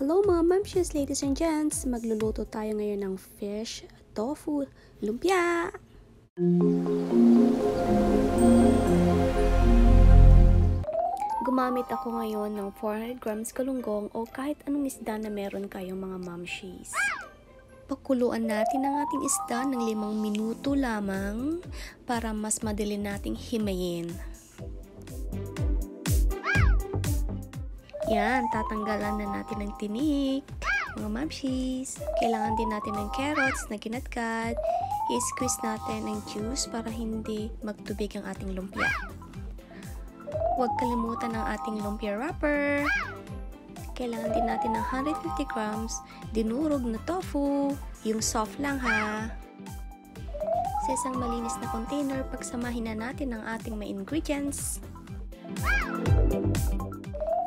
Hello mga mamshes, ladies and gents! Magluluto tayo ngayon ng fish, tofu, lumpia! Gumamit ako ngayon ng 400 grams galunggong o kahit anong isda na meron kayong mga mamshes. Pakuluan natin ang ating isda ng limang minuto lamang para mas madali nating himayin. Yan, tatanggalan na natin ng tinik. Mga mamshis, kailangan din natin ng carrots na kinatkat. I-squeeze natin ng juice para hindi magtubig ang ating lumpia. Huwag kalimutan ang ating lumpia wrapper. Kailangan din natin ng 150 grams dinurog na tofu. Yung soft lang ha. Sa isang malinis na container, pagsamahin na natin ang ating mga ingredients.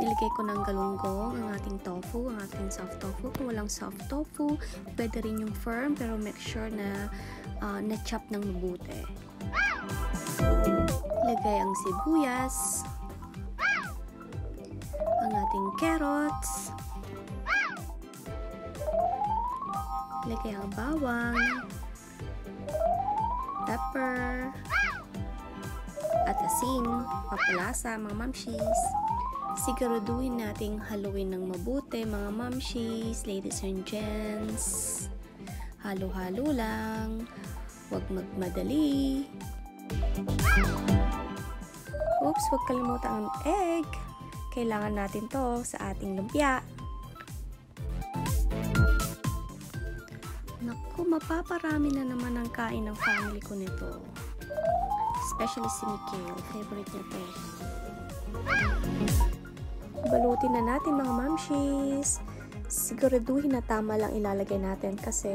Nilagay ko ng galunggong ang ating tofu, ang ating soft tofu. Kung walang soft tofu, pwede rin yung firm pero make sure na uh, na-chop ng mabuti. Lagay ang sibuyas, ang ating carrots, lagay ang bawang, pepper, at asin, papalasa mga mamshis. Siguraduhin nating haluin ng mabuti mga mamshis, ladies and gents. Halo-halo lang. Huwag magmadali. Oops, huwag kalimutan ang egg. Kailangan natin to sa ating lumpia. Naku, mapaparami na naman ang kain ng family ko nito. Especially si Mikhail. Favorite niya to. Balutin na natin mga mamshis. Siguraduhin na tama lang ilalagay natin kasi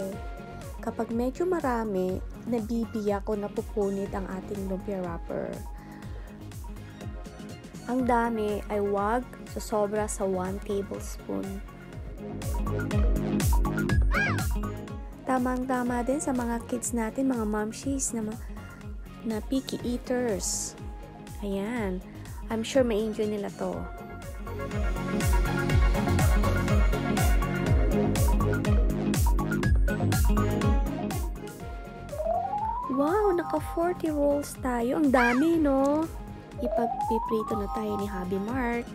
kapag medyo marami, nabibiyak o napupunit ang ating lumpia wrapper. Ang dami ay wag sa sobra sa 1 tablespoon. Tamang-tama din sa mga kids natin, mga mamshis na, na picky eaters. Ayan. I'm sure ma-enjoy nila to. Wow, naka 40 rolls tayo. Ang dami, no? Ipagpiprito na tayo ni Hobby Mark.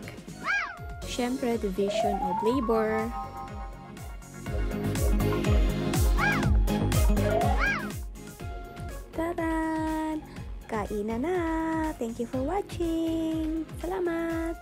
Siyempre, division of labor. Taran! Kain na na! Thank you for watching! Salamat!